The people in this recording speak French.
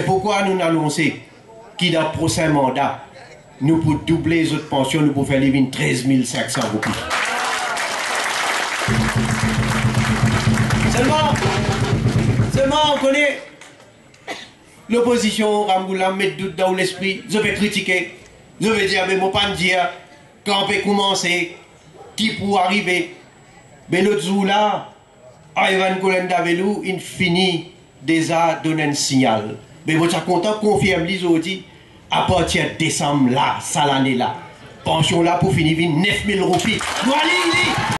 fois nous annoncer qu'il dans le prochain mandat, nous pour doubler les autres pensions, nous pour faire les 13 500 roupies. Seulement, seulement on connaît l'opposition, Ramboula, met doute dans l'esprit, je vais critiquer, je vais dire, mais moi pas dire, quand on peut commencer, qui pour arriver. Mais l'autre jour là, Ivan Kolendavelou, il finit déjà donner un signal. Mais vous êtes content, confirme à partir de décembre là, ça l'année là, pension là pour finir 9000 roupies.